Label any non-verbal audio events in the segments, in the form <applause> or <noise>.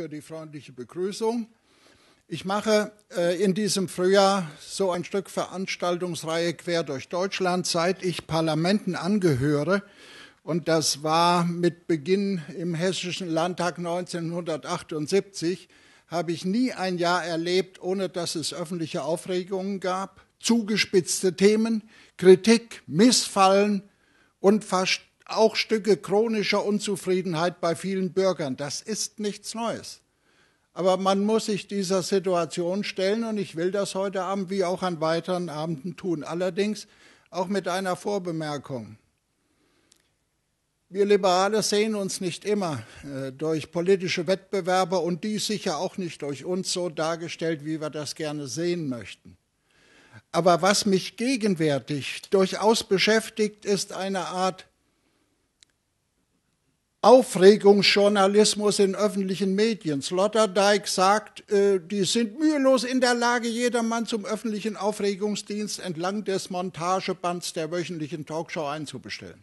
für die freundliche Begrüßung. Ich mache äh, in diesem Frühjahr so ein Stück Veranstaltungsreihe quer durch Deutschland, seit ich Parlamenten angehöre. Und das war mit Beginn im Hessischen Landtag 1978, habe ich nie ein Jahr erlebt, ohne dass es öffentliche Aufregungen gab, zugespitzte Themen, Kritik, Missfallen und fast auch Stücke chronischer Unzufriedenheit bei vielen Bürgern. Das ist nichts Neues. Aber man muss sich dieser Situation stellen und ich will das heute Abend wie auch an weiteren Abenden tun. Allerdings auch mit einer Vorbemerkung. Wir Liberale sehen uns nicht immer äh, durch politische Wettbewerbe und die sicher auch nicht durch uns so dargestellt, wie wir das gerne sehen möchten. Aber was mich gegenwärtig durchaus beschäftigt, ist eine Art Aufregungsjournalismus in öffentlichen Medien. Sloterdijk sagt, äh, die sind mühelos in der Lage, jedermann zum öffentlichen Aufregungsdienst entlang des Montagebands der wöchentlichen Talkshow einzubestellen.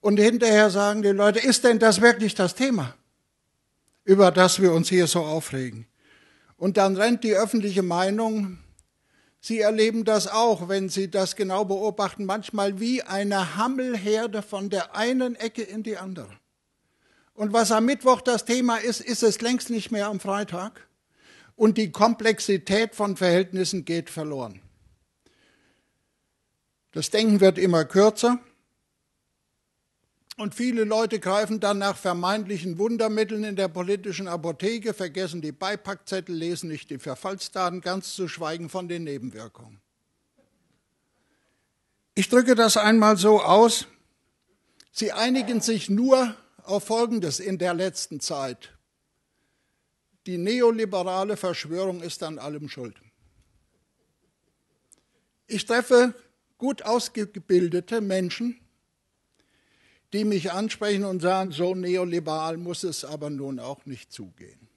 Und hinterher sagen die Leute, ist denn das wirklich das Thema, über das wir uns hier so aufregen? Und dann rennt die öffentliche Meinung Sie erleben das auch, wenn Sie das genau beobachten, manchmal wie eine Hammelherde von der einen Ecke in die andere. Und was am Mittwoch das Thema ist, ist es längst nicht mehr am Freitag. Und die Komplexität von Verhältnissen geht verloren. Das Denken wird immer kürzer. Und viele Leute greifen dann nach vermeintlichen Wundermitteln in der politischen Apotheke, vergessen die Beipackzettel, lesen nicht die Verfallsdaten, ganz zu schweigen von den Nebenwirkungen. Ich drücke das einmal so aus. Sie einigen sich nur auf Folgendes in der letzten Zeit. Die neoliberale Verschwörung ist an allem schuld. Ich treffe gut ausgebildete Menschen, die mich ansprechen und sagen, so neoliberal muss es aber nun auch nicht zugehen.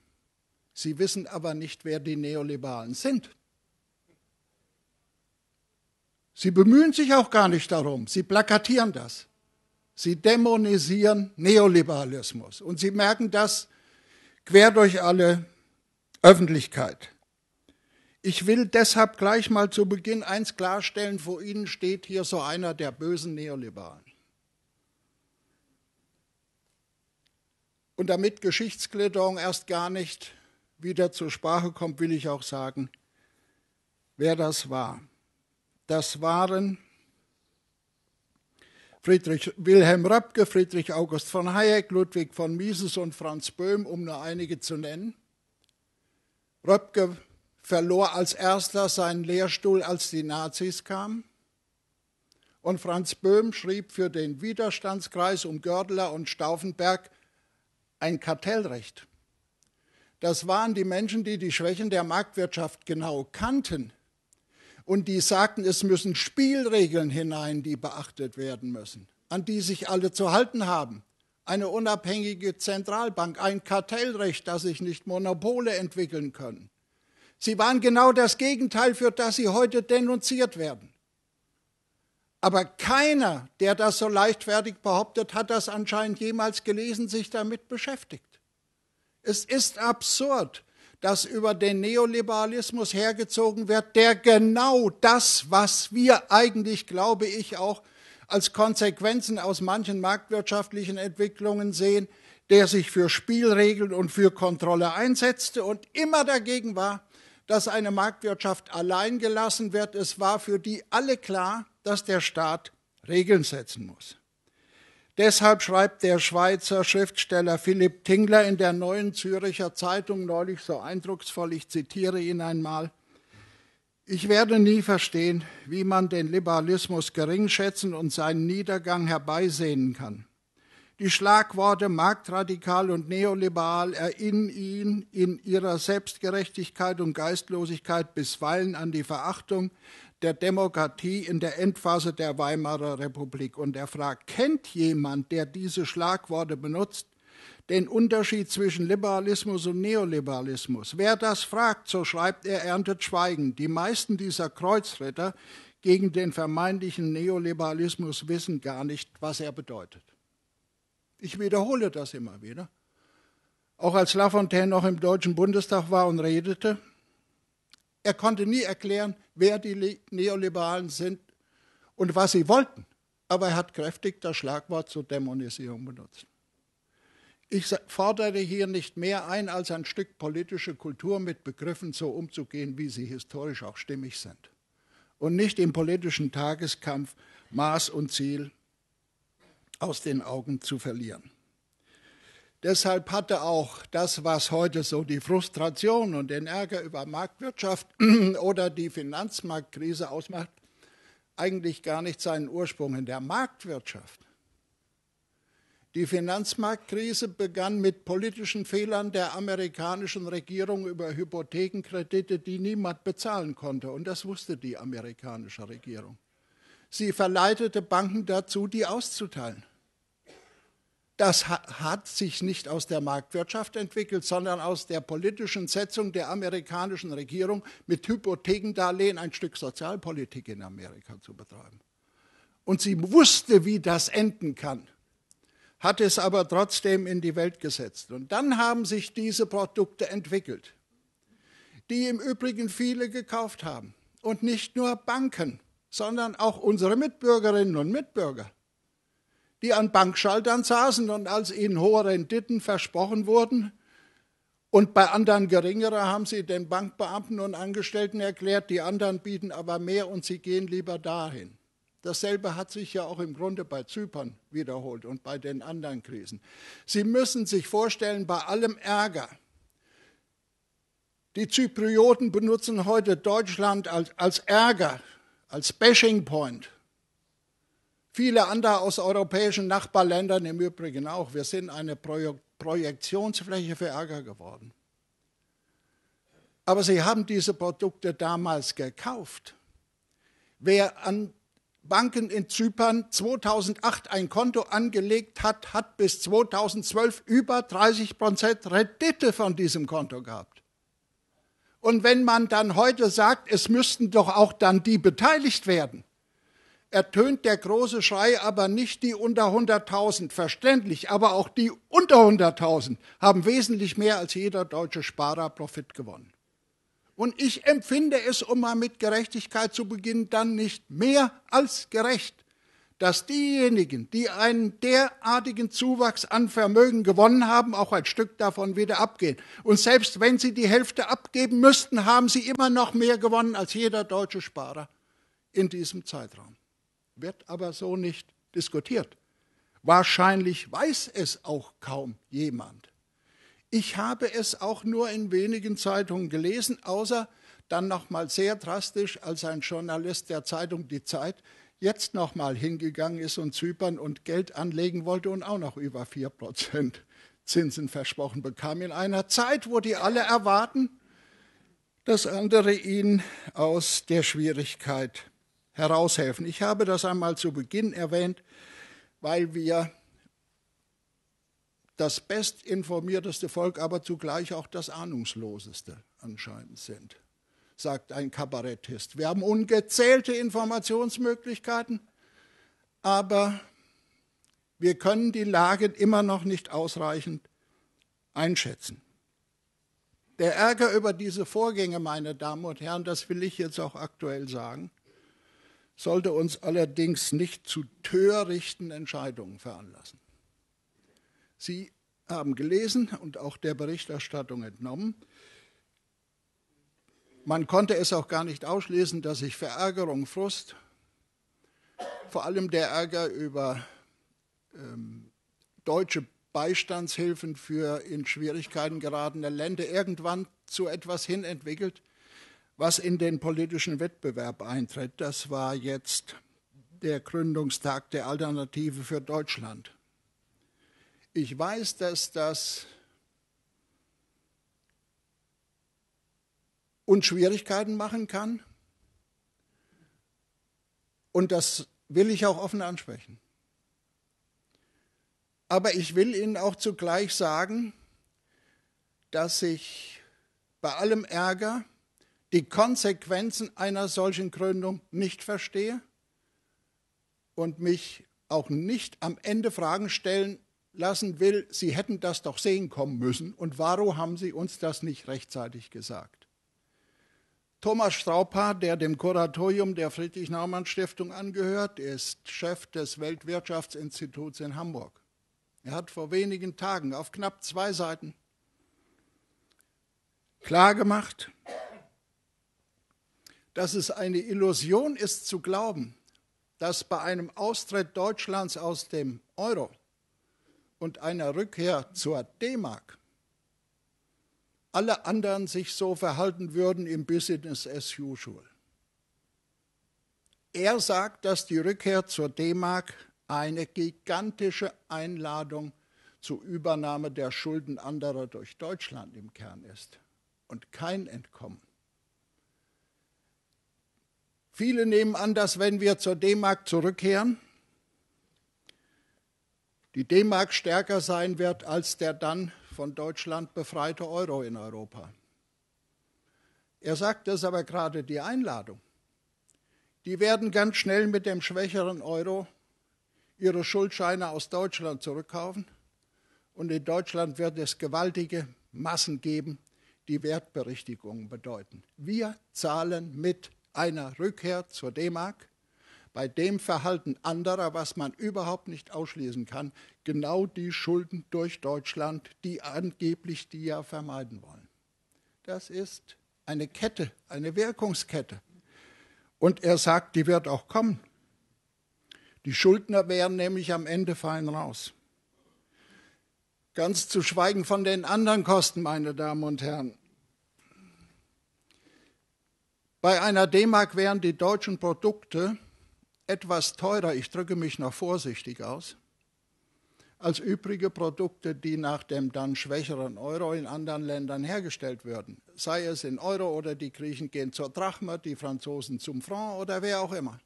Sie wissen aber nicht, wer die Neoliberalen sind. Sie bemühen sich auch gar nicht darum. Sie plakatieren das. Sie dämonisieren Neoliberalismus. Und Sie merken das quer durch alle Öffentlichkeit. Ich will deshalb gleich mal zu Beginn eins klarstellen. Vor Ihnen steht hier so einer der bösen Neoliberalen. Und damit Geschichtsklitterung erst gar nicht wieder zur Sprache kommt, will ich auch sagen, wer das war. Das waren Friedrich Wilhelm Röpke, Friedrich August von Hayek, Ludwig von Mises und Franz Böhm, um nur einige zu nennen. Röpke verlor als erster seinen Lehrstuhl, als die Nazis kamen. Und Franz Böhm schrieb für den Widerstandskreis um Gördeler und Stauffenberg ein Kartellrecht. Das waren die Menschen, die die Schwächen der Marktwirtschaft genau kannten und die sagten, es müssen Spielregeln hinein, die beachtet werden müssen, an die sich alle zu halten haben. Eine unabhängige Zentralbank, ein Kartellrecht, das sich nicht Monopole entwickeln können. Sie waren genau das Gegenteil, für das sie heute denunziert werden. Aber keiner, der das so leichtfertig behauptet, hat das anscheinend jemals gelesen, sich damit beschäftigt. Es ist absurd, dass über den Neoliberalismus hergezogen wird, der genau das, was wir eigentlich, glaube ich, auch als Konsequenzen aus manchen marktwirtschaftlichen Entwicklungen sehen, der sich für Spielregeln und für Kontrolle einsetzte und immer dagegen war, dass eine Marktwirtschaft allein gelassen wird. Es war für die alle klar, dass der Staat Regeln setzen muss. Deshalb schreibt der Schweizer Schriftsteller Philipp Tingler in der neuen Züricher Zeitung neulich so eindrucksvoll, ich zitiere ihn einmal, ich werde nie verstehen, wie man den Liberalismus geringschätzen und seinen Niedergang herbeisehnen kann. Die Schlagworte marktradikal und neoliberal erinnern ihn in ihrer Selbstgerechtigkeit und Geistlosigkeit bisweilen an die Verachtung der Demokratie in der Endphase der Weimarer Republik. Und er fragt, kennt jemand, der diese Schlagworte benutzt, den Unterschied zwischen Liberalismus und Neoliberalismus? Wer das fragt, so schreibt er, erntet Schweigen. Die meisten dieser Kreuzritter gegen den vermeintlichen Neoliberalismus wissen gar nicht, was er bedeutet. Ich wiederhole das immer wieder. auch als Lafontaine noch im Deutschen Bundestag war und redete. Er konnte nie erklären, wer die Neoliberalen sind und was sie wollten. Aber er hat kräftig das Schlagwort zur Dämonisierung benutzt. Ich fordere hier nicht mehr ein, als ein Stück politische Kultur mit Begriffen so umzugehen, wie sie historisch auch stimmig sind. Und nicht im politischen Tageskampf Maß und Ziel aus den Augen zu verlieren. Deshalb hatte auch das, was heute so die Frustration und den Ärger über Marktwirtschaft <clears throat> oder die Finanzmarktkrise ausmacht, eigentlich gar nicht seinen Ursprung in der Marktwirtschaft. Die Finanzmarktkrise begann mit politischen Fehlern der amerikanischen Regierung über Hypothekenkredite, die niemand bezahlen konnte. Und das wusste die amerikanische Regierung. Sie verleitete Banken dazu, die auszuteilen. Das hat sich nicht aus der Marktwirtschaft entwickelt, sondern aus der politischen Setzung der amerikanischen Regierung, mit Hypothekendarlehen ein Stück Sozialpolitik in Amerika zu betreiben. Und sie wusste, wie das enden kann, hat es aber trotzdem in die Welt gesetzt. Und dann haben sich diese Produkte entwickelt, die im Übrigen viele gekauft haben. Und nicht nur Banken, sondern auch unsere Mitbürgerinnen und Mitbürger die an Bankschaltern saßen und als ihnen hohe Renditen versprochen wurden und bei anderen geringere haben sie den Bankbeamten und Angestellten erklärt, die anderen bieten aber mehr und sie gehen lieber dahin. Dasselbe hat sich ja auch im Grunde bei Zypern wiederholt und bei den anderen Krisen. Sie müssen sich vorstellen, bei allem Ärger, die Zyprioten benutzen heute Deutschland als, als Ärger, als Bashing Point Viele andere aus europäischen Nachbarländern im Übrigen auch. Wir sind eine Projektionsfläche für Ärger geworden. Aber sie haben diese Produkte damals gekauft. Wer an Banken in Zypern 2008 ein Konto angelegt hat, hat bis 2012 über 30 Prozent Rendite von diesem Konto gehabt. Und wenn man dann heute sagt, es müssten doch auch dann die beteiligt werden, ertönt der große Schrei aber nicht die unter 100.000, verständlich, aber auch die unter 100.000 haben wesentlich mehr als jeder deutsche Sparer Profit gewonnen. Und ich empfinde es, um mal mit Gerechtigkeit zu beginnen, dann nicht mehr als gerecht, dass diejenigen, die einen derartigen Zuwachs an Vermögen gewonnen haben, auch ein Stück davon wieder abgehen. Und selbst wenn sie die Hälfte abgeben müssten, haben sie immer noch mehr gewonnen als jeder deutsche Sparer in diesem Zeitraum wird aber so nicht diskutiert. Wahrscheinlich weiß es auch kaum jemand. Ich habe es auch nur in wenigen Zeitungen gelesen, außer dann noch mal sehr drastisch, als ein Journalist der Zeitung Die Zeit jetzt noch mal hingegangen ist und Zypern und Geld anlegen wollte und auch noch über 4% Zinsen versprochen bekam in einer Zeit, wo die alle erwarten, dass andere ihn aus der Schwierigkeit heraushelfen. Ich habe das einmal zu Beginn erwähnt, weil wir das bestinformierteste Volk, aber zugleich auch das ahnungsloseste anscheinend sind, sagt ein Kabarettist. Wir haben ungezählte Informationsmöglichkeiten, aber wir können die Lage immer noch nicht ausreichend einschätzen. Der Ärger über diese Vorgänge, meine Damen und Herren, das will ich jetzt auch aktuell sagen, sollte uns allerdings nicht zu törichten Entscheidungen veranlassen. Sie haben gelesen und auch der Berichterstattung entnommen, man konnte es auch gar nicht ausschließen, dass sich Verärgerung, Frust, vor allem der Ärger über ähm, deutsche Beistandshilfen für in Schwierigkeiten geratene Länder irgendwann zu etwas hin entwickelt, was in den politischen Wettbewerb eintritt. Das war jetzt der Gründungstag der Alternative für Deutschland. Ich weiß, dass das uns Schwierigkeiten machen kann. Und das will ich auch offen ansprechen. Aber ich will Ihnen auch zugleich sagen, dass ich bei allem Ärger die Konsequenzen einer solchen Gründung nicht verstehe und mich auch nicht am Ende Fragen stellen lassen will, sie hätten das doch sehen kommen müssen und warum haben sie uns das nicht rechtzeitig gesagt? Thomas Straubhaar, der dem Kuratorium der Friedrich-Naumann-Stiftung angehört, ist Chef des Weltwirtschaftsinstituts in Hamburg. Er hat vor wenigen Tagen auf knapp zwei Seiten klargemacht, dass es eine Illusion ist zu glauben, dass bei einem Austritt Deutschlands aus dem Euro und einer Rückkehr zur D-Mark alle anderen sich so verhalten würden im Business as usual. Er sagt, dass die Rückkehr zur D-Mark eine gigantische Einladung zur Übernahme der Schulden anderer durch Deutschland im Kern ist und kein Entkommen. Viele nehmen an, dass wenn wir zur D-Mark zurückkehren, die D-Mark stärker sein wird als der dann von Deutschland befreite Euro in Europa. Er sagt, das aber gerade die Einladung. Die werden ganz schnell mit dem schwächeren Euro ihre Schuldscheine aus Deutschland zurückkaufen und in Deutschland wird es gewaltige Massen geben, die Wertberichtigungen bedeuten. Wir zahlen mit einer Rückkehr zur D-Mark bei dem Verhalten anderer, was man überhaupt nicht ausschließen kann, genau die Schulden durch Deutschland, die angeblich die ja vermeiden wollen. Das ist eine Kette, eine Wirkungskette. Und er sagt, die wird auch kommen. Die Schuldner wären nämlich am Ende fein raus. Ganz zu schweigen von den anderen Kosten, meine Damen und Herren. Bei einer D-Mark wären die deutschen Produkte etwas teurer, ich drücke mich noch vorsichtig aus, als übrige Produkte, die nach dem dann schwächeren Euro in anderen Ländern hergestellt würden. Sei es in Euro oder die Griechen gehen zur Drachme, die Franzosen zum Franc oder wer auch immer.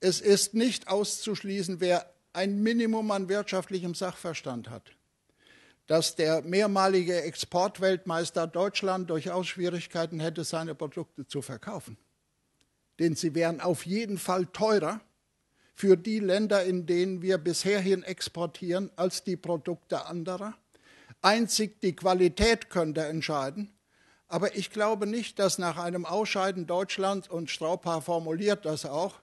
Es ist nicht auszuschließen, wer ein Minimum an wirtschaftlichem Sachverstand hat, dass der mehrmalige Exportweltmeister Deutschland durchaus Schwierigkeiten hätte, seine Produkte zu verkaufen. Denn sie wären auf jeden Fall teurer für die Länder, in denen wir bisher hin exportieren, als die Produkte anderer. Einzig die Qualität könnte entscheiden. Aber ich glaube nicht, dass nach einem Ausscheiden Deutschlands, und Straubhaar formuliert das auch,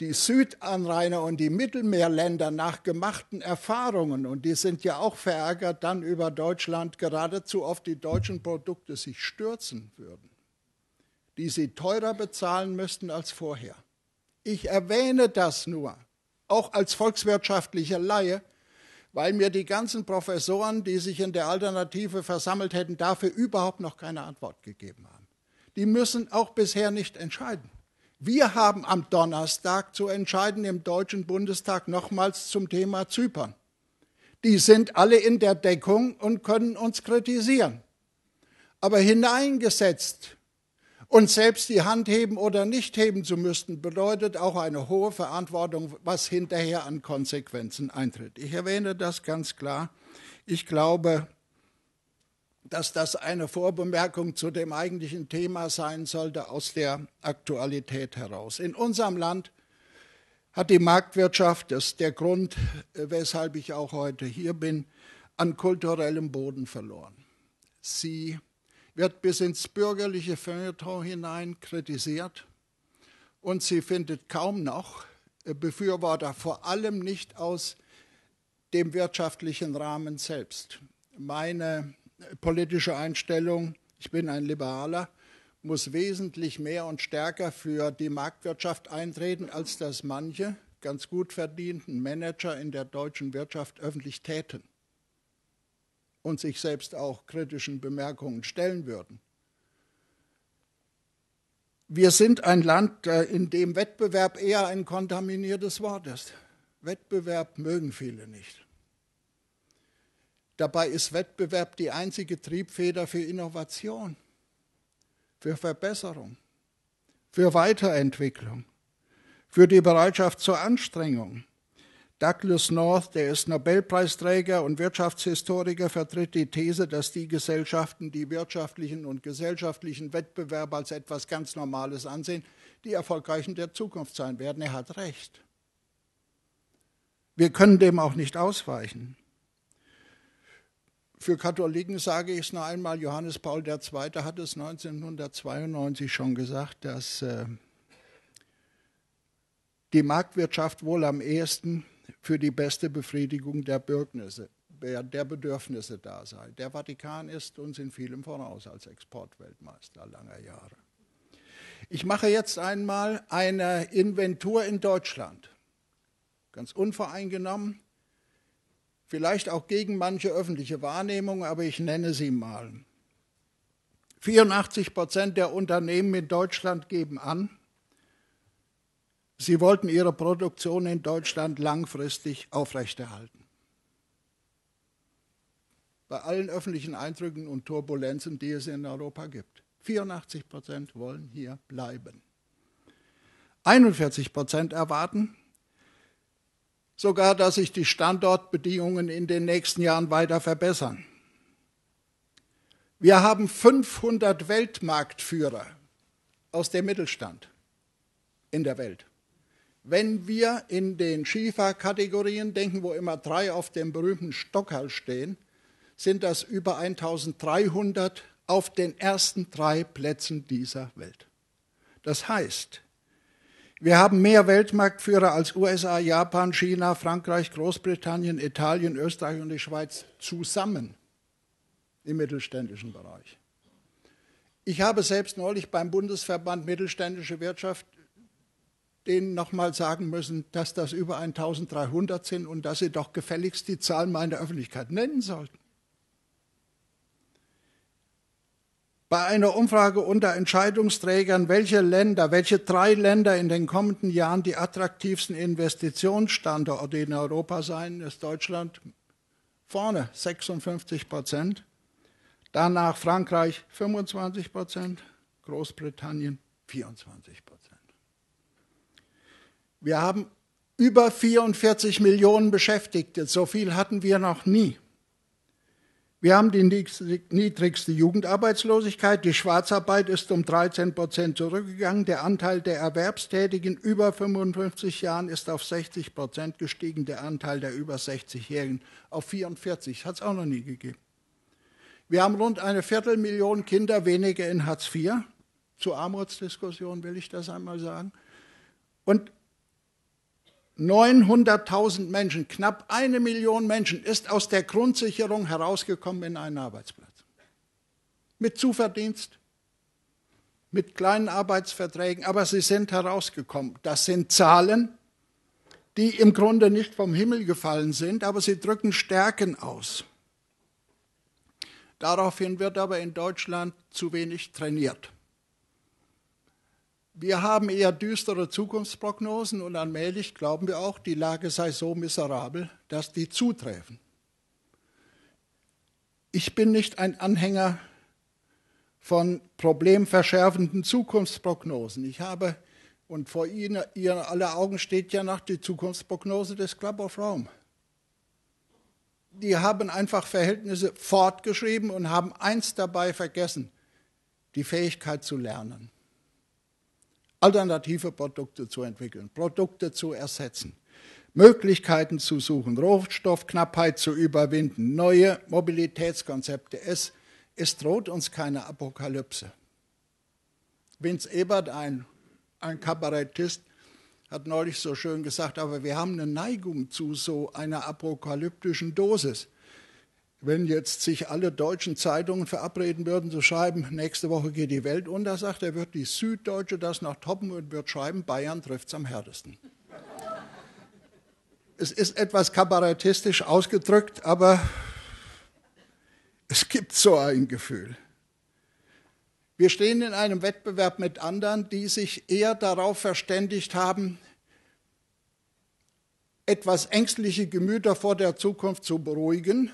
die Südanrainer und die Mittelmeerländer nach gemachten Erfahrungen, und die sind ja auch verärgert dann über Deutschland, geradezu auf die deutschen Produkte sich stürzen würden, die sie teurer bezahlen müssten als vorher. Ich erwähne das nur, auch als volkswirtschaftlicher Laie, weil mir die ganzen Professoren, die sich in der Alternative versammelt hätten, dafür überhaupt noch keine Antwort gegeben haben. Die müssen auch bisher nicht entscheiden. Wir haben am Donnerstag zu entscheiden im Deutschen Bundestag nochmals zum Thema Zypern. Die sind alle in der Deckung und können uns kritisieren. Aber hineingesetzt und selbst die Hand heben oder nicht heben zu müssen, bedeutet auch eine hohe Verantwortung, was hinterher an Konsequenzen eintritt. Ich erwähne das ganz klar. Ich glaube, dass das eine Vorbemerkung zu dem eigentlichen Thema sein sollte aus der Aktualität heraus. In unserem Land hat die Marktwirtschaft, das ist der Grund, weshalb ich auch heute hier bin, an kulturellem Boden verloren. Sie wird bis ins bürgerliche Feuilleton hinein kritisiert und sie findet kaum noch Befürworter, vor allem nicht aus dem wirtschaftlichen Rahmen selbst. Meine politische Einstellung, ich bin ein Liberaler, muss wesentlich mehr und stärker für die Marktwirtschaft eintreten, als das manche ganz gut verdienten Manager in der deutschen Wirtschaft öffentlich täten und sich selbst auch kritischen Bemerkungen stellen würden. Wir sind ein Land, in dem Wettbewerb eher ein kontaminiertes Wort ist. Wettbewerb mögen viele nicht. Dabei ist Wettbewerb die einzige Triebfeder für Innovation, für Verbesserung, für Weiterentwicklung, für die Bereitschaft zur Anstrengung. Douglas North, der ist Nobelpreisträger und Wirtschaftshistoriker, vertritt die These, dass die Gesellschaften, die wirtschaftlichen und gesellschaftlichen Wettbewerb als etwas ganz Normales ansehen, die erfolgreichen der Zukunft sein werden. Er hat recht. Wir können dem auch nicht ausweichen. Für Katholiken sage ich es noch einmal, Johannes Paul II. hat es 1992 schon gesagt, dass äh, die Marktwirtschaft wohl am ehesten für die beste Befriedigung der Bedürfnisse, der Bedürfnisse da sei. Der Vatikan ist uns in vielem voraus als Exportweltmeister langer Jahre. Ich mache jetzt einmal eine Inventur in Deutschland, ganz unvoreingenommen, vielleicht auch gegen manche öffentliche Wahrnehmung, aber ich nenne sie mal. 84 Prozent der Unternehmen in Deutschland geben an, sie wollten ihre Produktion in Deutschland langfristig aufrechterhalten. Bei allen öffentlichen Eindrücken und Turbulenzen, die es in Europa gibt. 84 Prozent wollen hier bleiben. 41 Prozent erwarten sogar, dass sich die Standortbedingungen in den nächsten Jahren weiter verbessern. Wir haben 500 Weltmarktführer aus dem Mittelstand in der Welt. Wenn wir in den Schieferkategorien denken, wo immer drei auf dem berühmten Stockerl stehen, sind das über 1300 auf den ersten drei Plätzen dieser Welt. Das heißt, wir haben mehr Weltmarktführer als USA, Japan, China, Frankreich, Großbritannien, Italien, Österreich und die Schweiz zusammen im mittelständischen Bereich. Ich habe selbst neulich beim Bundesverband Mittelständische Wirtschaft denen nochmal sagen müssen, dass das über 1300 sind und dass sie doch gefälligst die Zahlen meiner Öffentlichkeit nennen sollten. Bei einer Umfrage unter Entscheidungsträgern, welche Länder, welche drei Länder in den kommenden Jahren die attraktivsten Investitionsstandorte in Europa seien, ist Deutschland vorne 56 Prozent, danach Frankreich 25 Prozent, Großbritannien 24 Prozent. Wir haben über 44 Millionen Beschäftigte, so viel hatten wir noch nie. Wir haben die niedrigste Jugendarbeitslosigkeit. Die Schwarzarbeit ist um 13 Prozent zurückgegangen. Der Anteil der Erwerbstätigen über 55 Jahren ist auf 60 Prozent gestiegen. Der Anteil der über 60-Jährigen auf 44. Hat es auch noch nie gegeben. Wir haben rund eine Viertelmillion Kinder weniger in Hartz IV. Zur Armutsdiskussion will ich das einmal sagen. Und 900.000 Menschen, knapp eine Million Menschen, ist aus der Grundsicherung herausgekommen in einen Arbeitsplatz. Mit Zuverdienst, mit kleinen Arbeitsverträgen, aber sie sind herausgekommen. Das sind Zahlen, die im Grunde nicht vom Himmel gefallen sind, aber sie drücken Stärken aus. Daraufhin wird aber in Deutschland zu wenig trainiert. Wir haben eher düstere Zukunftsprognosen und allmählich glauben wir auch, die Lage sei so miserabel, dass die zutreffen. Ich bin nicht ein Anhänger von problemverschärfenden Zukunftsprognosen. Ich habe, und vor Ihnen, Ihren aller Augen steht ja noch die Zukunftsprognose des Club of Rome. Die haben einfach Verhältnisse fortgeschrieben und haben eins dabei vergessen, die Fähigkeit zu lernen alternative Produkte zu entwickeln, Produkte zu ersetzen, Möglichkeiten zu suchen, Rohstoffknappheit zu überwinden, neue Mobilitätskonzepte. Es, es droht uns keine Apokalypse. Vince Ebert, ein, ein Kabarettist, hat neulich so schön gesagt, aber wir haben eine Neigung zu so einer apokalyptischen Dosis wenn jetzt sich alle deutschen Zeitungen verabreden würden zu schreiben, nächste Woche geht die Welt unter, sagt er, wird die Süddeutsche das noch toppen und wird schreiben, Bayern trifft es am härtesten. es ist etwas kabarettistisch ausgedrückt, aber es gibt so ein Gefühl. Wir stehen in einem Wettbewerb mit anderen, die sich eher darauf verständigt haben, etwas ängstliche Gemüter vor der Zukunft zu beruhigen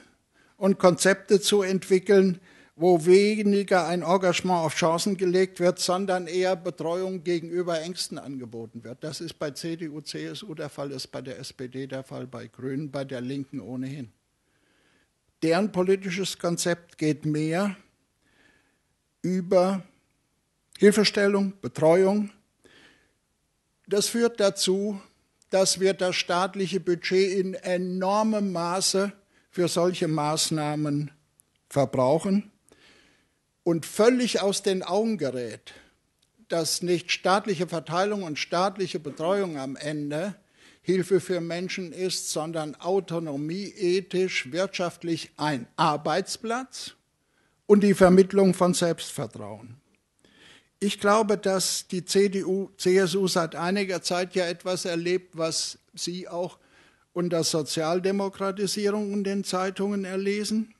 und Konzepte zu entwickeln, wo weniger ein Engagement auf Chancen gelegt wird, sondern eher Betreuung gegenüber Ängsten angeboten wird. Das ist bei CDU, CSU der Fall, ist bei der SPD der Fall, bei Grünen, bei der Linken ohnehin. Deren politisches Konzept geht mehr über Hilfestellung, Betreuung. Das führt dazu, dass wir das staatliche Budget in enormem Maße für solche Maßnahmen verbrauchen und völlig aus den Augen gerät, dass nicht staatliche Verteilung und staatliche Betreuung am Ende Hilfe für Menschen ist, sondern Autonomie ethisch, wirtschaftlich ein Arbeitsplatz und die Vermittlung von Selbstvertrauen. Ich glaube, dass die CDU, CSU seit einiger Zeit ja etwas erlebt, was Sie auch unter Sozialdemokratisierung in den Zeitungen erlesen.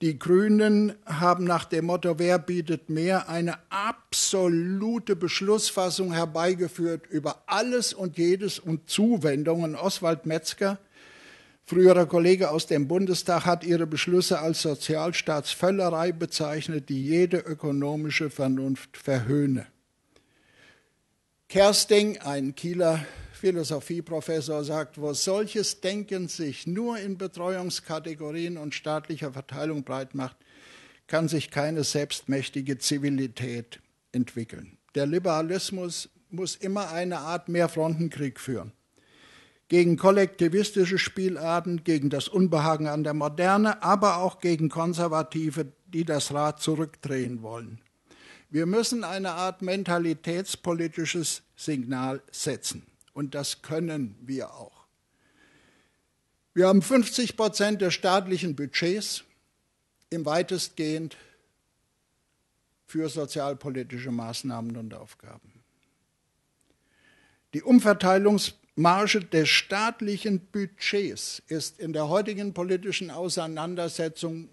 Die Grünen haben nach dem Motto, wer bietet mehr, eine absolute Beschlussfassung herbeigeführt über alles und jedes und Zuwendungen. Oswald Metzger, früherer Kollege aus dem Bundestag, hat ihre Beschlüsse als Sozialstaatsvöllerei bezeichnet, die jede ökonomische Vernunft verhöhne. Kersting, ein Kieler Philosophieprofessor sagt, wo solches Denken sich nur in Betreuungskategorien und staatlicher Verteilung breit macht, kann sich keine selbstmächtige Zivilität entwickeln. Der Liberalismus muss immer eine Art Mehrfrontenkrieg führen. Gegen kollektivistische Spielarten, gegen das Unbehagen an der Moderne, aber auch gegen Konservative, die das Rad zurückdrehen wollen. Wir müssen eine Art mentalitätspolitisches Signal setzen. Und das können wir auch. Wir haben 50 Prozent des staatlichen Budgets im weitestgehend für sozialpolitische Maßnahmen und Aufgaben. Die Umverteilungsmarge des staatlichen Budgets ist in der heutigen politischen Auseinandersetzung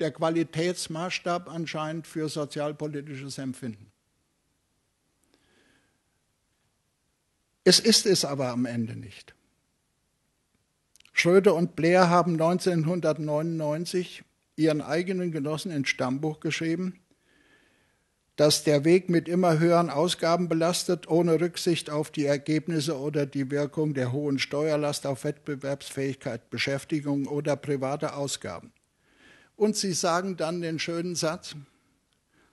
der Qualitätsmaßstab anscheinend für sozialpolitisches Empfinden. Es ist es aber am Ende nicht. Schröder und Blair haben 1999 ihren eigenen Genossen ins Stammbuch geschrieben, dass der Weg mit immer höheren Ausgaben belastet, ohne Rücksicht auf die Ergebnisse oder die Wirkung der hohen Steuerlast auf Wettbewerbsfähigkeit, Beschäftigung oder private Ausgaben. Und sie sagen dann den schönen Satz,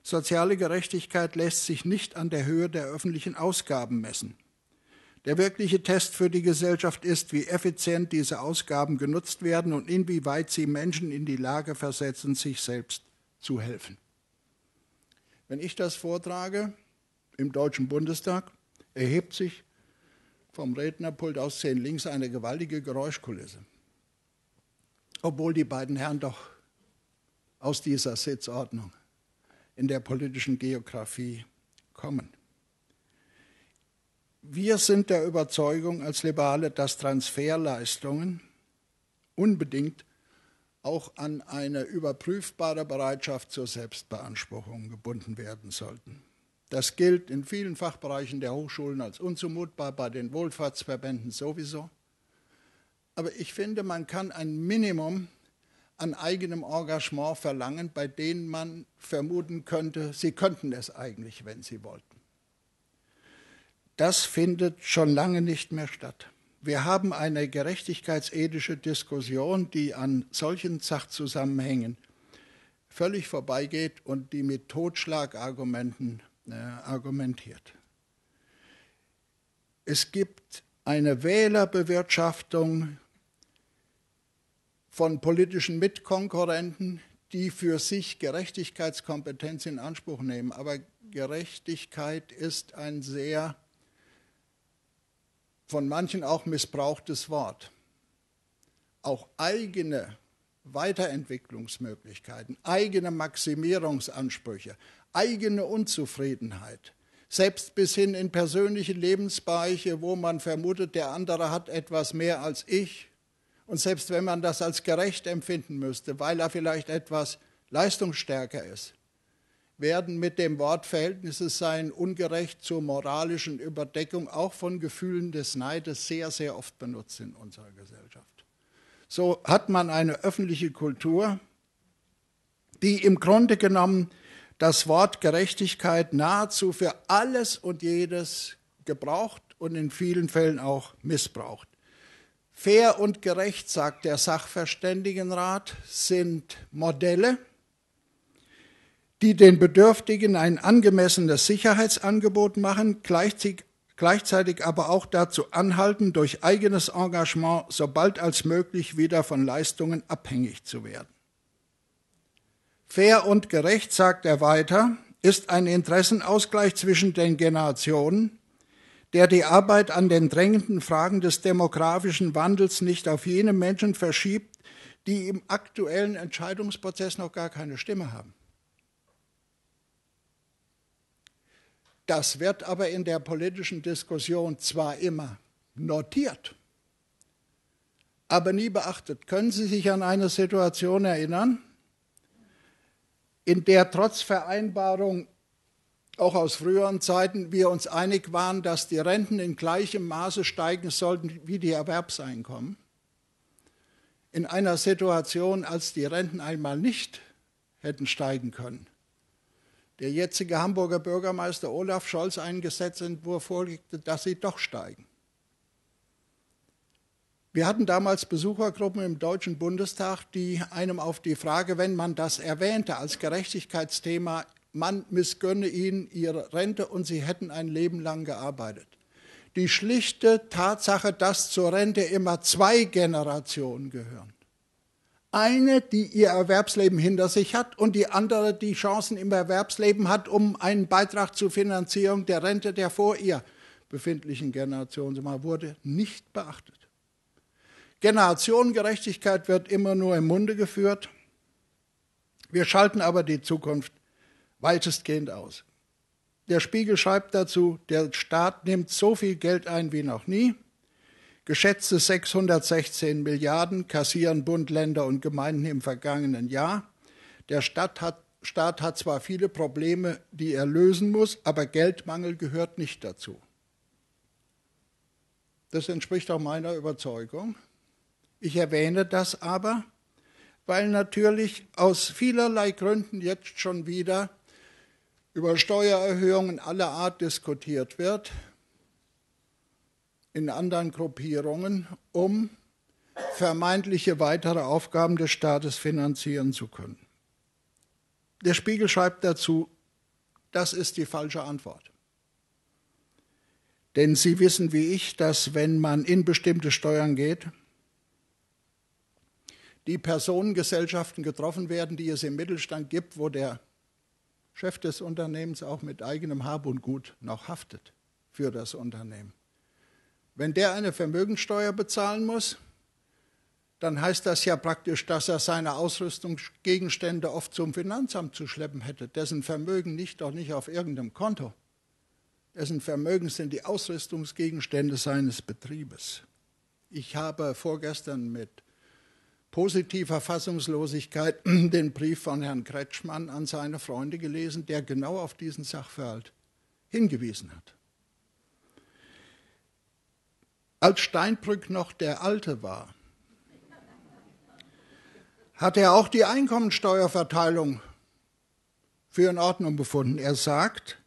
soziale Gerechtigkeit lässt sich nicht an der Höhe der öffentlichen Ausgaben messen. Der wirkliche Test für die Gesellschaft ist, wie effizient diese Ausgaben genutzt werden und inwieweit sie Menschen in die Lage versetzen, sich selbst zu helfen. Wenn ich das vortrage im Deutschen Bundestag, erhebt sich vom Rednerpult aus zehn links eine gewaltige Geräuschkulisse. Obwohl die beiden Herren doch aus dieser Sitzordnung in der politischen Geografie kommen. Wir sind der Überzeugung als Liberale, dass Transferleistungen unbedingt auch an eine überprüfbare Bereitschaft zur Selbstbeanspruchung gebunden werden sollten. Das gilt in vielen Fachbereichen der Hochschulen als unzumutbar, bei den Wohlfahrtsverbänden sowieso. Aber ich finde, man kann ein Minimum an eigenem Engagement verlangen, bei denen man vermuten könnte, sie könnten es eigentlich, wenn sie wollten das findet schon lange nicht mehr statt. Wir haben eine gerechtigkeitsethische Diskussion, die an solchen Sachzusammenhängen völlig vorbeigeht und die mit Totschlagargumenten äh, argumentiert. Es gibt eine Wählerbewirtschaftung von politischen Mitkonkurrenten, die für sich Gerechtigkeitskompetenz in Anspruch nehmen. Aber Gerechtigkeit ist ein sehr von manchen auch missbrauchtes Wort. Auch eigene Weiterentwicklungsmöglichkeiten, eigene Maximierungsansprüche, eigene Unzufriedenheit, selbst bis hin in persönliche Lebensbereiche, wo man vermutet, der andere hat etwas mehr als ich. Und selbst wenn man das als gerecht empfinden müsste, weil er vielleicht etwas leistungsstärker ist, werden mit dem Wort Verhältnisse sein ungerecht zur moralischen Überdeckung auch von Gefühlen des Neides sehr, sehr oft benutzt in unserer Gesellschaft. So hat man eine öffentliche Kultur, die im Grunde genommen das Wort Gerechtigkeit nahezu für alles und jedes gebraucht und in vielen Fällen auch missbraucht. Fair und gerecht, sagt der Sachverständigenrat, sind Modelle, die den Bedürftigen ein angemessenes Sicherheitsangebot machen, gleichzeitig, aber auch dazu anhalten, durch eigenes Engagement so bald als möglich wieder von Leistungen abhängig zu werden. Fair und gerecht, sagt er weiter, ist ein Interessenausgleich zwischen den Generationen, der die Arbeit an den drängenden Fragen des demografischen Wandels nicht auf jene Menschen verschiebt, die im aktuellen Entscheidungsprozess noch gar keine Stimme haben. Das wird aber in der politischen Diskussion zwar immer notiert, aber nie beachtet. Können Sie sich an eine Situation erinnern, in der trotz Vereinbarung auch aus früheren Zeiten wir uns einig waren, dass die Renten in gleichem Maße steigen sollten wie die Erwerbseinkommen? In einer Situation, als die Renten einmal nicht hätten steigen können, der jetzige Hamburger Bürgermeister Olaf Scholz einen Gesetzentwurf vorlegte, dass sie doch steigen. Wir hatten damals Besuchergruppen im Deutschen Bundestag, die einem auf die Frage, wenn man das erwähnte als Gerechtigkeitsthema, man missgönne ihnen ihre Rente und sie hätten ein Leben lang gearbeitet. Die schlichte Tatsache, dass zur Rente immer zwei Generationen gehören. Eine, die ihr Erwerbsleben hinter sich hat und die andere, die Chancen im Erwerbsleben hat, um einen Beitrag zur Finanzierung der Rente der vor ihr befindlichen Generation wurde nicht beachtet. Generationengerechtigkeit wird immer nur im Munde geführt. Wir schalten aber die Zukunft weitestgehend aus. Der Spiegel schreibt dazu, der Staat nimmt so viel Geld ein wie noch nie. Geschätzte 616 Milliarden kassieren Bund, Länder und Gemeinden im vergangenen Jahr. Der Staat hat, Staat hat zwar viele Probleme, die er lösen muss, aber Geldmangel gehört nicht dazu. Das entspricht auch meiner Überzeugung. Ich erwähne das aber, weil natürlich aus vielerlei Gründen jetzt schon wieder über Steuererhöhungen aller Art diskutiert wird, in anderen Gruppierungen, um vermeintliche weitere Aufgaben des Staates finanzieren zu können. Der Spiegel schreibt dazu, das ist die falsche Antwort. Denn Sie wissen wie ich, dass wenn man in bestimmte Steuern geht, die Personengesellschaften getroffen werden, die es im Mittelstand gibt, wo der Chef des Unternehmens auch mit eigenem Hab und Gut noch haftet für das Unternehmen. Wenn der eine Vermögensteuer bezahlen muss, dann heißt das ja praktisch, dass er seine Ausrüstungsgegenstände oft zum Finanzamt zu schleppen hätte. Dessen Vermögen liegt doch nicht auf irgendeinem Konto. Dessen Vermögen sind die Ausrüstungsgegenstände seines Betriebes. Ich habe vorgestern mit positiver Fassungslosigkeit <clears throat> den Brief von Herrn Kretschmann an seine Freunde gelesen, der genau auf diesen Sachverhalt hingewiesen hat. Als Steinbrück noch der Alte war, hat er auch die Einkommensteuerverteilung für in Ordnung befunden. Er sagt,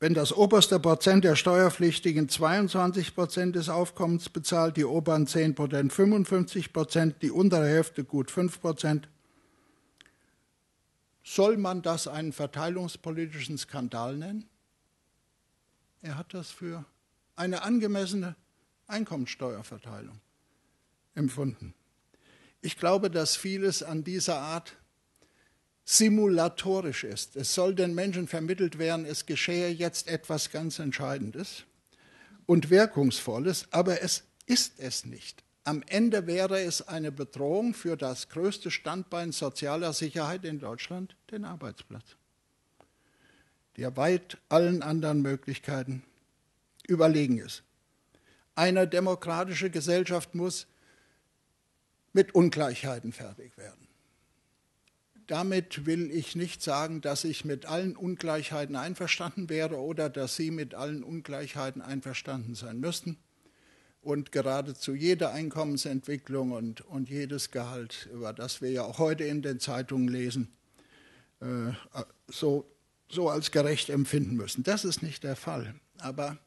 wenn das oberste Prozent der Steuerpflichtigen 22 Prozent des Aufkommens bezahlt, die oberen 10 Prozent 55 Prozent, die untere Hälfte gut 5 Prozent, soll man das einen verteilungspolitischen Skandal nennen? Er hat das für eine angemessene Einkommensteuerverteilung empfunden. Ich glaube, dass vieles an dieser Art simulatorisch ist. Es soll den Menschen vermittelt werden, es geschehe jetzt etwas ganz Entscheidendes und Wirkungsvolles, aber es ist es nicht. Am Ende wäre es eine Bedrohung für das größte Standbein sozialer Sicherheit in Deutschland, den Arbeitsplatz, der weit allen anderen Möglichkeiten überlegen ist. Eine demokratische Gesellschaft muss mit Ungleichheiten fertig werden. Damit will ich nicht sagen, dass ich mit allen Ungleichheiten einverstanden wäre oder dass Sie mit allen Ungleichheiten einverstanden sein müssten. Und geradezu jede Einkommensentwicklung und, und jedes Gehalt, über das wir ja auch heute in den Zeitungen lesen, äh, so, so als gerecht empfinden müssen. Das ist nicht der Fall. Aber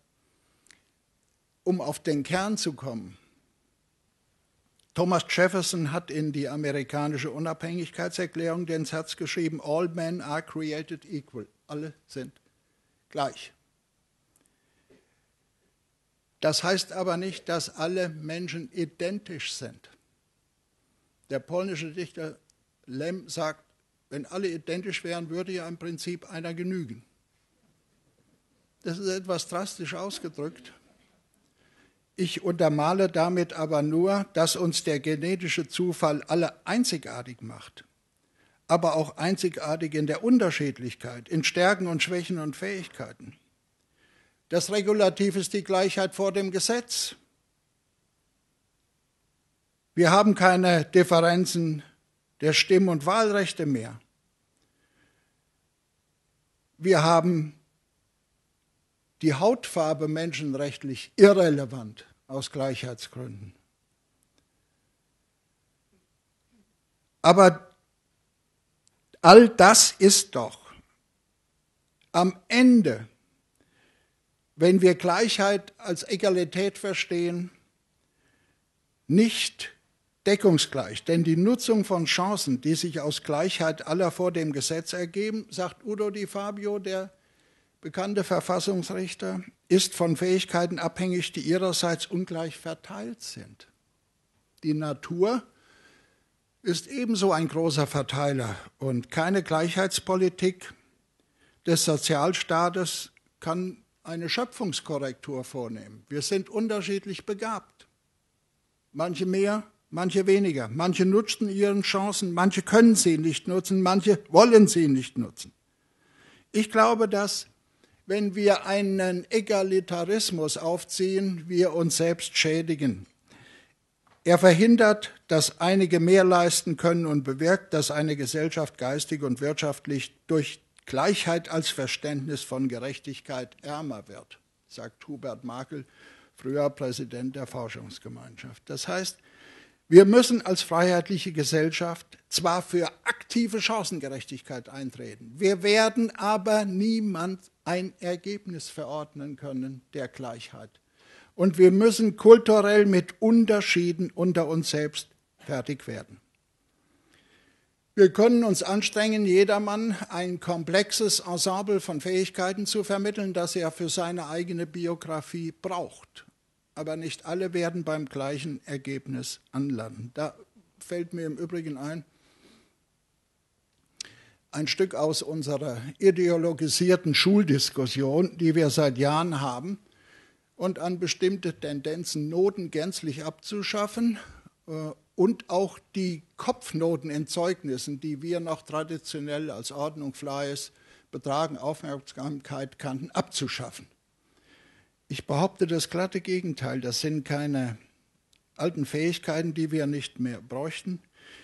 um auf den Kern zu kommen, Thomas Jefferson hat in die amerikanische Unabhängigkeitserklärung den Satz geschrieben, All men are created equal. Alle sind gleich. Das heißt aber nicht, dass alle Menschen identisch sind. Der polnische Dichter Lem sagt, wenn alle identisch wären, würde ja im Prinzip einer genügen. Das ist etwas drastisch ausgedrückt. Ich untermale damit aber nur, dass uns der genetische Zufall alle einzigartig macht, aber auch einzigartig in der Unterschiedlichkeit, in Stärken und Schwächen und Fähigkeiten. Das Regulativ ist die Gleichheit vor dem Gesetz. Wir haben keine Differenzen der Stimm- und Wahlrechte mehr. Wir haben die Hautfarbe menschenrechtlich irrelevant aus Gleichheitsgründen. Aber all das ist doch am Ende, wenn wir Gleichheit als Egalität verstehen, nicht deckungsgleich. Denn die Nutzung von Chancen, die sich aus Gleichheit aller vor dem Gesetz ergeben, sagt Udo Di Fabio, der bekannte Verfassungsrichter, ist von Fähigkeiten abhängig, die ihrerseits ungleich verteilt sind. Die Natur ist ebenso ein großer Verteiler und keine Gleichheitspolitik des Sozialstaates kann eine Schöpfungskorrektur vornehmen. Wir sind unterschiedlich begabt. Manche mehr, manche weniger. Manche nutzen ihren Chancen, manche können sie nicht nutzen, manche wollen sie nicht nutzen. Ich glaube, dass wenn wir einen Egalitarismus aufziehen, wir uns selbst schädigen. Er verhindert, dass einige mehr leisten können und bewirkt, dass eine Gesellschaft geistig und wirtschaftlich durch Gleichheit als Verständnis von Gerechtigkeit ärmer wird, sagt Hubert Makel, früher Präsident der Forschungsgemeinschaft. Das heißt, wir müssen als freiheitliche Gesellschaft zwar für aktive Chancengerechtigkeit eintreten, wir werden aber niemand ein Ergebnis verordnen können der Gleichheit. Und wir müssen kulturell mit Unterschieden unter uns selbst fertig werden. Wir können uns anstrengen, jedermann ein komplexes Ensemble von Fähigkeiten zu vermitteln, das er für seine eigene Biografie braucht aber nicht alle werden beim gleichen Ergebnis anlanden. Da fällt mir im Übrigen ein, ein Stück aus unserer ideologisierten Schuldiskussion, die wir seit Jahren haben, und an bestimmte Tendenzen Noten gänzlich abzuschaffen äh, und auch die Kopfnoten in Zeugnissen, die wir noch traditionell als Ordnung, Fleiß, Betragen, Aufmerksamkeit kannten, abzuschaffen. Ich behaupte das glatte Gegenteil. Das sind keine alten Fähigkeiten, die wir nicht mehr bräuchten.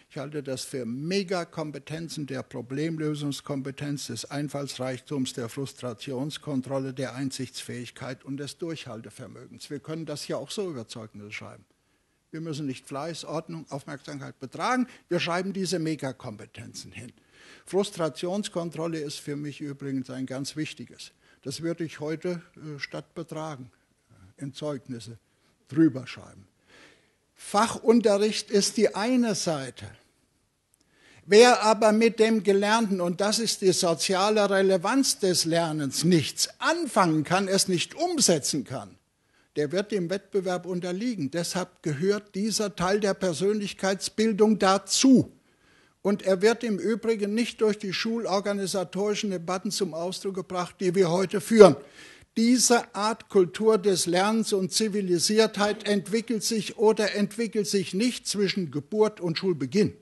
Ich halte das für Megakompetenzen der Problemlösungskompetenz, des Einfallsreichtums, der Frustrationskontrolle, der Einsichtsfähigkeit und des Durchhaltevermögens. Wir können das ja auch so über Zeugnisse schreiben. Wir müssen nicht Fleiß, Ordnung, Aufmerksamkeit betragen. Wir schreiben diese Megakompetenzen hin. Frustrationskontrolle ist für mich übrigens ein ganz wichtiges. Das würde ich heute äh, statt betragen, äh, in Zeugnisse drüber schreiben. Fachunterricht ist die eine Seite. Wer aber mit dem Gelernten, und das ist die soziale Relevanz des Lernens, nichts anfangen kann, es nicht umsetzen kann, der wird dem Wettbewerb unterliegen. Deshalb gehört dieser Teil der Persönlichkeitsbildung dazu. Und er wird im Übrigen nicht durch die schulorganisatorischen Debatten zum Ausdruck gebracht, die wir heute führen. Diese Art Kultur des Lernens und Zivilisiertheit entwickelt sich oder entwickelt sich nicht zwischen Geburt und Schulbeginn.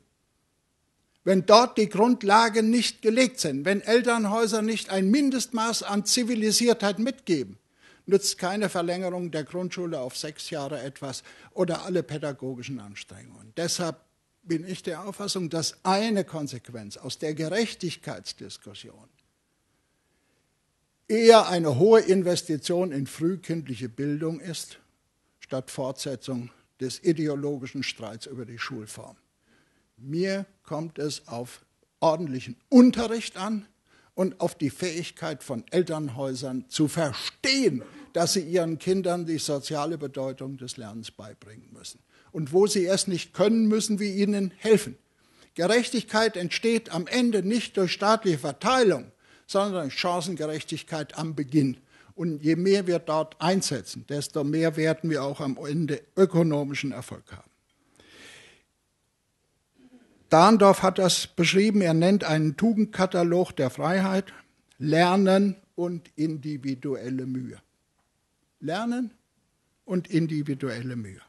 Wenn dort die Grundlagen nicht gelegt sind, wenn Elternhäuser nicht ein Mindestmaß an Zivilisiertheit mitgeben, nützt keine Verlängerung der Grundschule auf sechs Jahre etwas oder alle pädagogischen Anstrengungen. Deshalb bin ich der Auffassung, dass eine Konsequenz aus der Gerechtigkeitsdiskussion eher eine hohe Investition in frühkindliche Bildung ist, statt Fortsetzung des ideologischen Streits über die Schulform. Mir kommt es auf ordentlichen Unterricht an und auf die Fähigkeit von Elternhäusern zu verstehen, dass sie ihren Kindern die soziale Bedeutung des Lernens beibringen müssen und wo sie es nicht können, müssen wir ihnen helfen. Gerechtigkeit entsteht am Ende nicht durch staatliche Verteilung, sondern durch Chancengerechtigkeit am Beginn. Und je mehr wir dort einsetzen, desto mehr werden wir auch am Ende ökonomischen Erfolg haben. Dahndorf hat das beschrieben, er nennt einen Tugendkatalog der Freiheit, Lernen und individuelle Mühe. Lernen und individuelle Mühe.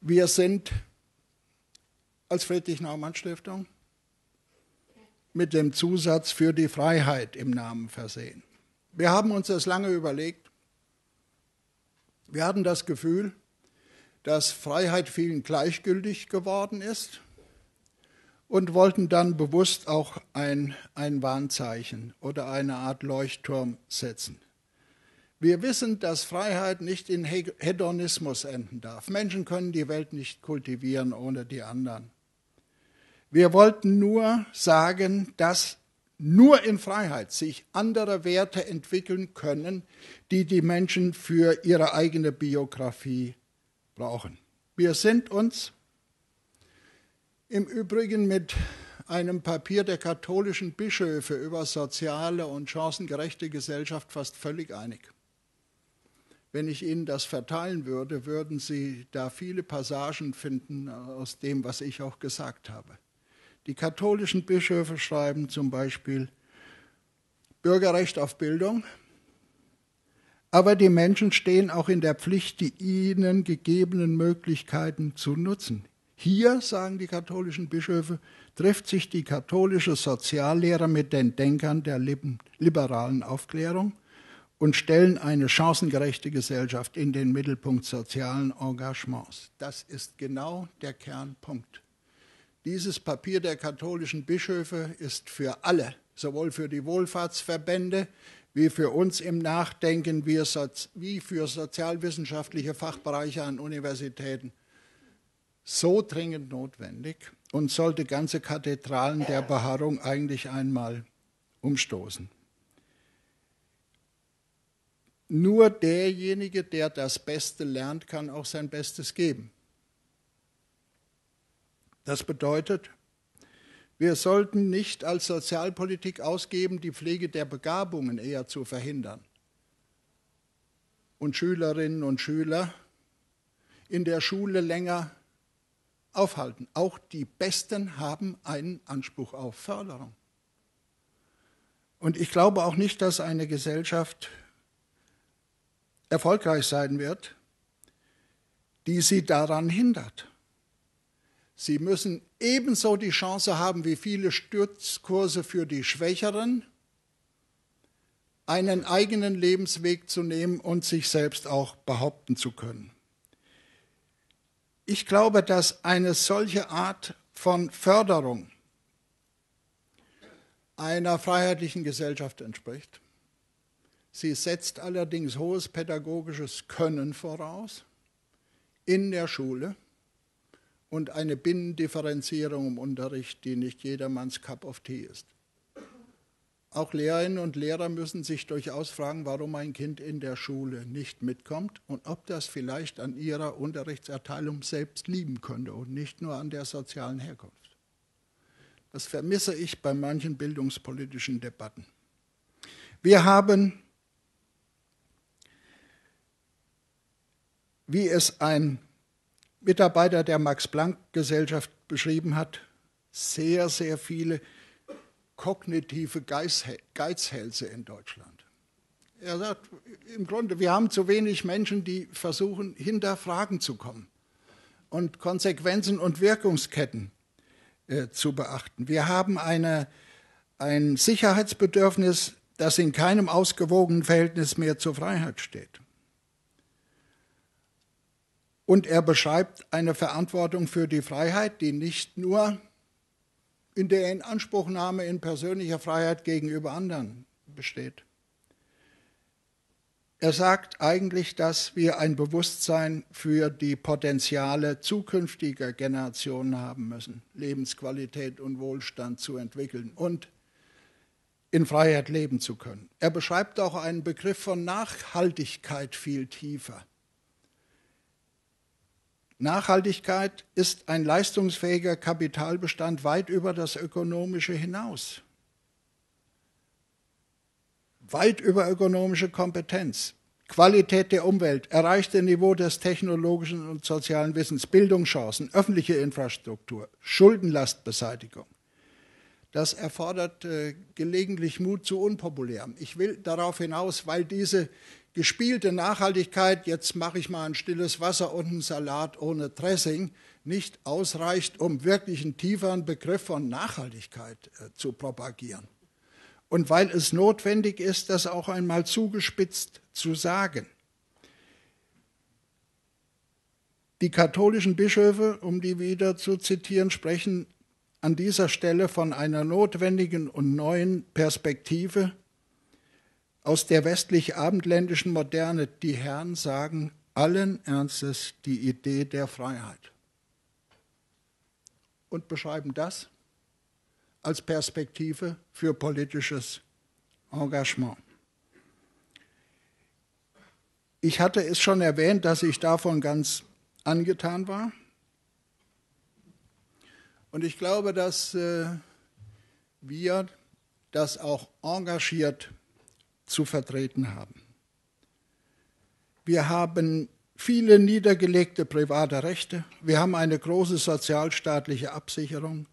Wir sind als Friedrich-Naumann-Stiftung mit dem Zusatz für die Freiheit im Namen versehen. Wir haben uns das lange überlegt. Wir hatten das Gefühl, dass Freiheit vielen gleichgültig geworden ist und wollten dann bewusst auch ein, ein Warnzeichen oder eine Art Leuchtturm setzen. Wir wissen, dass Freiheit nicht in Hedonismus enden darf. Menschen können die Welt nicht kultivieren ohne die anderen. Wir wollten nur sagen, dass nur in Freiheit sich andere Werte entwickeln können, die die Menschen für ihre eigene Biografie brauchen. Wir sind uns im Übrigen mit einem Papier der katholischen Bischöfe über soziale und chancengerechte Gesellschaft fast völlig einig. Wenn ich Ihnen das verteilen würde, würden Sie da viele Passagen finden aus dem, was ich auch gesagt habe. Die katholischen Bischöfe schreiben zum Beispiel Bürgerrecht auf Bildung, aber die Menschen stehen auch in der Pflicht, die ihnen gegebenen Möglichkeiten zu nutzen. Hier, sagen die katholischen Bischöfe, trifft sich die katholische Soziallehre mit den Denkern der liberalen Aufklärung und stellen eine chancengerechte Gesellschaft in den Mittelpunkt sozialen Engagements. Das ist genau der Kernpunkt. Dieses Papier der katholischen Bischöfe ist für alle, sowohl für die Wohlfahrtsverbände wie für uns im Nachdenken, wie für sozialwissenschaftliche Fachbereiche an Universitäten, so dringend notwendig und sollte ganze Kathedralen der Beharrung eigentlich einmal umstoßen. Nur derjenige, der das Beste lernt, kann auch sein Bestes geben. Das bedeutet, wir sollten nicht als Sozialpolitik ausgeben, die Pflege der Begabungen eher zu verhindern und Schülerinnen und Schüler in der Schule länger aufhalten. Auch die Besten haben einen Anspruch auf Förderung. Und ich glaube auch nicht, dass eine Gesellschaft erfolgreich sein wird, die sie daran hindert. Sie müssen ebenso die Chance haben wie viele Stützkurse für die Schwächeren, einen eigenen Lebensweg zu nehmen und sich selbst auch behaupten zu können. Ich glaube, dass eine solche Art von Förderung einer freiheitlichen Gesellschaft entspricht. Sie setzt allerdings hohes pädagogisches Können voraus in der Schule und eine Binnendifferenzierung im Unterricht, die nicht jedermanns Cup of Tea ist. Auch Lehrerinnen und Lehrer müssen sich durchaus fragen, warum ein Kind in der Schule nicht mitkommt und ob das vielleicht an ihrer Unterrichtserteilung selbst lieben könnte und nicht nur an der sozialen Herkunft. Das vermisse ich bei manchen bildungspolitischen Debatten. Wir haben wie es ein Mitarbeiter der Max-Planck-Gesellschaft beschrieben hat, sehr, sehr viele kognitive Geizhälse in Deutschland. Er sagt, im Grunde, wir haben zu wenig Menschen, die versuchen, hinter Fragen zu kommen und Konsequenzen und Wirkungsketten äh, zu beachten. Wir haben eine, ein Sicherheitsbedürfnis, das in keinem ausgewogenen Verhältnis mehr zur Freiheit steht. Und er beschreibt eine Verantwortung für die Freiheit, die nicht nur in der Inanspruchnahme in persönlicher Freiheit gegenüber anderen besteht. Er sagt eigentlich, dass wir ein Bewusstsein für die Potenziale zukünftiger Generationen haben müssen, Lebensqualität und Wohlstand zu entwickeln und in Freiheit leben zu können. Er beschreibt auch einen Begriff von Nachhaltigkeit viel tiefer. Nachhaltigkeit ist ein leistungsfähiger Kapitalbestand weit über das Ökonomische hinaus. weit über ökonomische Kompetenz, Qualität der Umwelt, erreichte Niveau des technologischen und sozialen Wissens, Bildungschancen, öffentliche Infrastruktur, Schuldenlastbeseitigung. Das erfordert äh, gelegentlich Mut zu Unpopulärem. Ich will darauf hinaus, weil diese gespielte Nachhaltigkeit, jetzt mache ich mal ein stilles Wasser und einen Salat ohne Dressing, nicht ausreicht, um wirklich einen tieferen Begriff von Nachhaltigkeit äh, zu propagieren. Und weil es notwendig ist, das auch einmal zugespitzt zu sagen. Die katholischen Bischöfe, um die wieder zu zitieren, sprechen an dieser Stelle von einer notwendigen und neuen Perspektive aus der westlich-abendländischen Moderne. Die Herren sagen allen Ernstes die Idee der Freiheit und beschreiben das als Perspektive für politisches Engagement. Ich hatte es schon erwähnt, dass ich davon ganz angetan war. Und ich glaube, dass äh, wir das auch engagiert zu vertreten haben. Wir haben viele niedergelegte private Rechte, wir haben eine große sozialstaatliche Absicherung,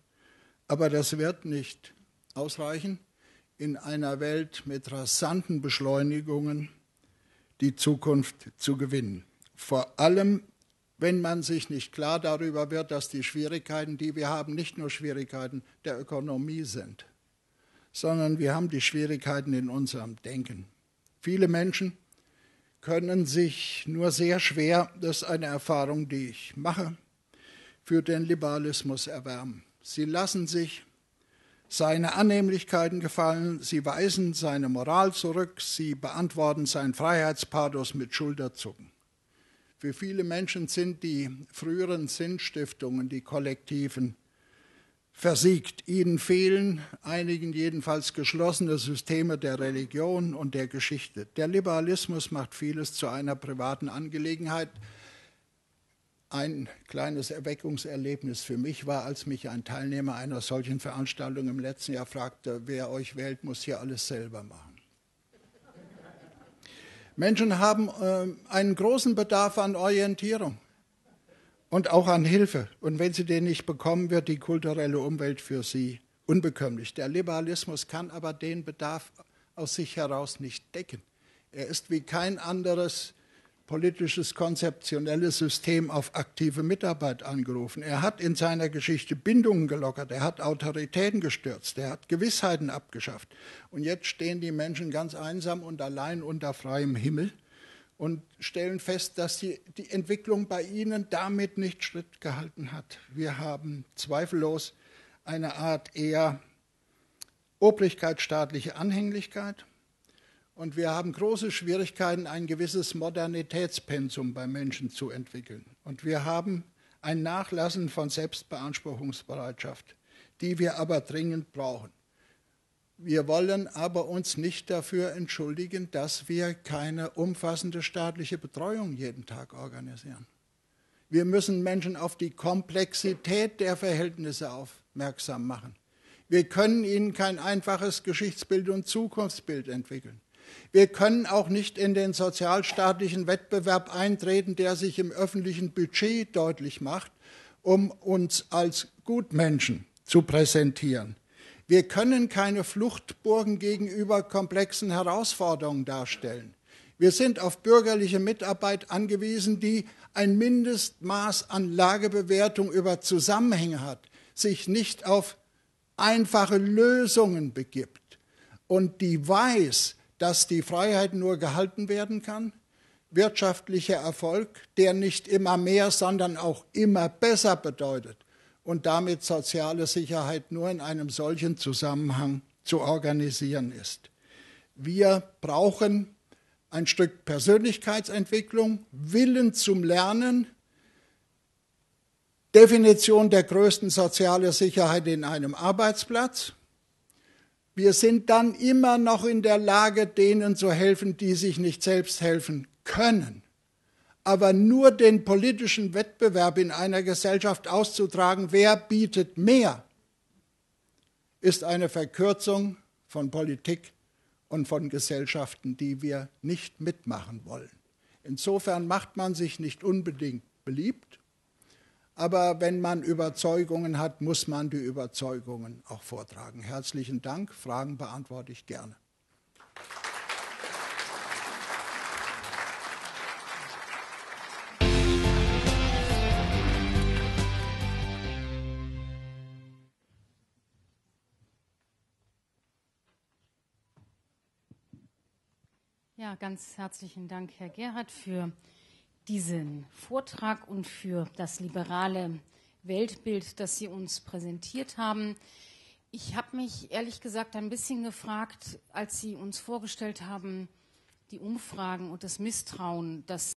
aber das wird nicht ausreichen in einer Welt mit rasanten Beschleunigungen die Zukunft zu gewinnen. Vor allem wenn man sich nicht klar darüber wird, dass die Schwierigkeiten, die wir haben, nicht nur Schwierigkeiten der Ökonomie sind, sondern wir haben die Schwierigkeiten in unserem Denken. Viele Menschen können sich nur sehr schwer, das ist eine Erfahrung, die ich mache, für den Liberalismus erwärmen. Sie lassen sich seine Annehmlichkeiten gefallen, sie weisen seine Moral zurück, sie beantworten sein Freiheitspathos mit Schulterzucken. Für viele Menschen sind die früheren Sinnstiftungen, die kollektiven, versiegt. Ihnen fehlen einigen jedenfalls geschlossene Systeme der Religion und der Geschichte. Der Liberalismus macht vieles zu einer privaten Angelegenheit. Ein kleines Erweckungserlebnis für mich war, als mich ein Teilnehmer einer solchen Veranstaltung im letzten Jahr fragte, wer euch wählt, muss hier alles selber machen. Menschen haben äh, einen großen Bedarf an Orientierung und auch an Hilfe. Und wenn sie den nicht bekommen, wird die kulturelle Umwelt für sie unbekömmlich. Der Liberalismus kann aber den Bedarf aus sich heraus nicht decken. Er ist wie kein anderes politisches, konzeptionelles System auf aktive Mitarbeit angerufen. Er hat in seiner Geschichte Bindungen gelockert, er hat Autoritäten gestürzt, er hat Gewissheiten abgeschafft. Und jetzt stehen die Menschen ganz einsam und allein unter freiem Himmel und stellen fest, dass die, die Entwicklung bei ihnen damit nicht Schritt gehalten hat. Wir haben zweifellos eine Art eher obrigkeitsstaatliche Anhänglichkeit und wir haben große Schwierigkeiten, ein gewisses Modernitätspensum bei Menschen zu entwickeln. Und wir haben ein Nachlassen von Selbstbeanspruchungsbereitschaft, die wir aber dringend brauchen. Wir wollen aber uns nicht dafür entschuldigen, dass wir keine umfassende staatliche Betreuung jeden Tag organisieren. Wir müssen Menschen auf die Komplexität der Verhältnisse aufmerksam machen. Wir können ihnen kein einfaches Geschichtsbild und Zukunftsbild entwickeln. Wir können auch nicht in den sozialstaatlichen Wettbewerb eintreten, der sich im öffentlichen Budget deutlich macht, um uns als Gutmenschen zu präsentieren. Wir können keine Fluchtburgen gegenüber komplexen Herausforderungen darstellen. Wir sind auf bürgerliche Mitarbeit angewiesen, die ein Mindestmaß an Lagebewertung über Zusammenhänge hat, sich nicht auf einfache Lösungen begibt und die weiß, dass die Freiheit nur gehalten werden kann, wirtschaftlicher Erfolg, der nicht immer mehr, sondern auch immer besser bedeutet und damit soziale Sicherheit nur in einem solchen Zusammenhang zu organisieren ist. Wir brauchen ein Stück Persönlichkeitsentwicklung, Willen zum Lernen, Definition der größten sozialen Sicherheit in einem Arbeitsplatz, wir sind dann immer noch in der Lage, denen zu helfen, die sich nicht selbst helfen können. Aber nur den politischen Wettbewerb in einer Gesellschaft auszutragen, wer bietet mehr, ist eine Verkürzung von Politik und von Gesellschaften, die wir nicht mitmachen wollen. Insofern macht man sich nicht unbedingt beliebt, aber wenn man Überzeugungen hat, muss man die Überzeugungen auch vortragen. Herzlichen Dank. Fragen beantworte ich gerne. Ganz herzlichen Dank, Herr Gerhard, für diesen Vortrag und für das liberale Weltbild, das Sie uns präsentiert haben. Ich habe mich ehrlich gesagt ein bisschen gefragt, als Sie uns vorgestellt haben, die Umfragen und das Misstrauen, das